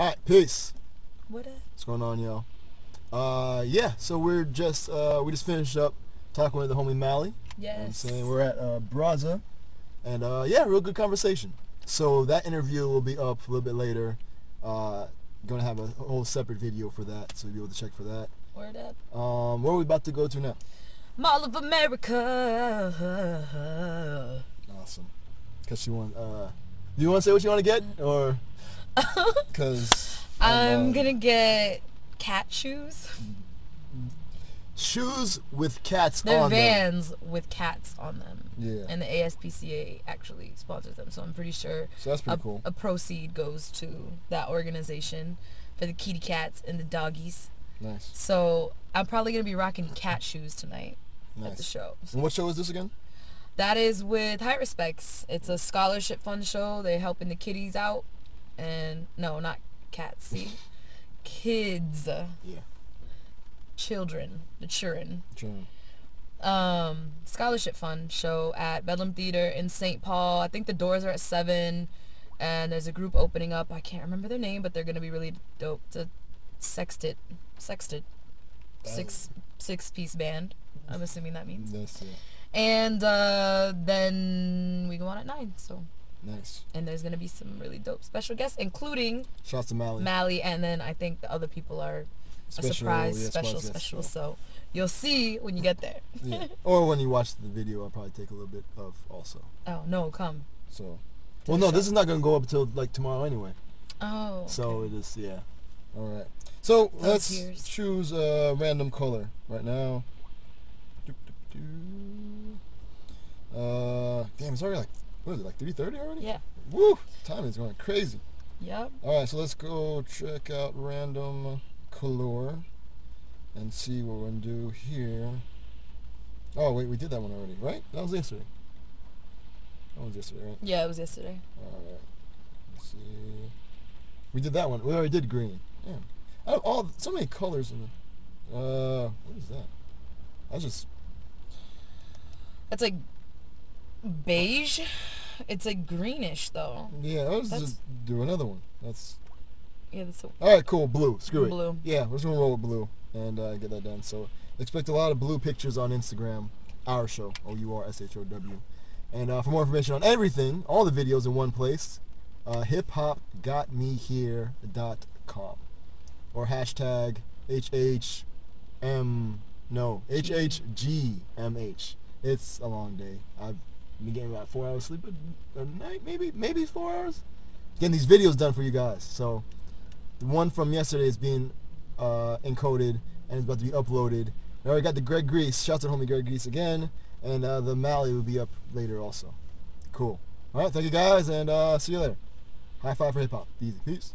All right, peace. What up? What's going on, y'all? Uh, yeah. So we're just uh, we just finished up talking with the homie Mally. Yes. And saying we're at uh, Braza, and uh, yeah, real good conversation. So that interview will be up a little bit later. Uh, gonna have a whole separate video for that, so you'll be able to check for that. Word up. Um, where are we about to go to now? Mall of America. Awesome. Cause you want. Uh, do you want to say what you want to get, or? Cause I'm gonna get cat shoes. shoes with cats They're on them. vans with cats on them. Yeah. And the ASPCA actually sponsors them, so I'm pretty sure So that's a, pretty cool. a proceed goes to that organization for the kitty cats and the doggies. Nice. So I'm probably gonna be rocking cat shoes tonight at the Nice. show. And what show is this again? That is with Heiruspecs. It's a scholarship fund show. They're helping the kiddies out. And no, not cats. See? Kids. Yeah. Children. The children. Children. Um, scholarship fund show at Bedlam Theater in St. Paul. I think the doors are at 7. And there's a group opening up. I can't remember their name, but they're going to be really dope. It's a sextet. Sextet. Six, six piece band. I'm assuming that means. That's it. And uh, then we go on at 9. So Nice. and there's gonna be some really dope special guests, including Shouts to Mally. Mally, and then I think the other people are a surprise yeah, special guests, special. yeah. So you'll see when you get there. yeah. Or when you watch the video, I'll probably take a little bit of also. Oh no, come. So. Well, no, show. this is not gonna go up until like tomorrow anyway. Oh. So okay. it is, yeah. All right. So No let's choose a random color right now. Doop, doop, doo. Uh, damn, it's already like what is it like 3:30 already? Yeah. Woo! Time is going crazy. Yep. All right, so let's go check out random color and see what we're gonna do here. Oh wait, we did that one already, right? That was yesterday. That was yesterday, right? Yeah, it was yesterday. All right. Let's see. We did that one. We already did green. Yeah. I have all so many colors in the. Uh, what is that? That's just. That's like beige. It's like greenish though. Yeah, let's That's- just do another one. That's Yeah, that's a, all right. Cool. Blue. Screw it. Blue. Yeah, we're just gonna roll with blue and uh, get that done. So expect a lot of blue pictures on Instagram. Our show. O U R S H O W. And uh, for more information on everything, all the videos in one place, uh, hiphopgotmehere.com or hashtag HHM, no, HHGMH. It's a long day. I've been getting about four hours sleep a, a night, maybe, maybe four hours. Getting these videos done for you guys. So the one from yesterday is being uh, encoded and it's about to be uploaded. I already got the Greg Grease. Shout out to homie Greg Grease again. And uh, the Mally will be up later also. Cool. All right, thank you guys, and uh, see you later. High five for hip hop. Easy. Peace.